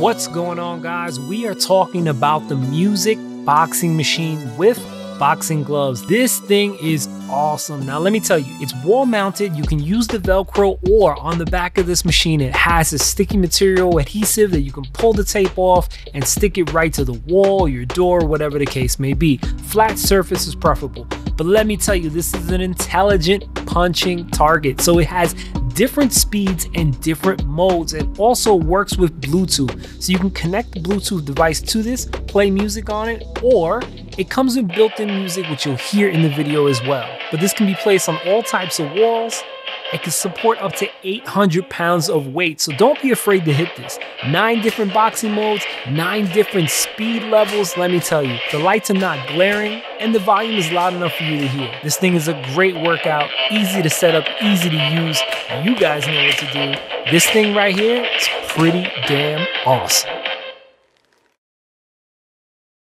What's going on, guys? We are talking about the Music Boxing Machine with boxing gloves. This thing is awesome. Now, let me tell you, it's wall mounted. You can use the Velcro or on the back of this machine, it has a sticky material adhesive that you can pull the tape off and stick it right to the wall, your door, whatever the case may be. Flat surface is preferable. But let me tell you, this is an intelligent punching target. So it has different speeds and different modes. It also works with Bluetooth. So you can connect the Bluetooth device to this, play music on it, or it comes with built-in music, which you'll hear in the video as well. But this can be placed on all types of walls, it can support up to 800 pounds of weight, so don't be afraid to hit this. Nine different boxing modes, nine different speed levels. Let me tell you, the lights are not glaring and the volume is loud enough for you to hear. This thing is a great workout, easy to set up, easy to use. You guys know what to do. This thing right here is pretty damn awesome.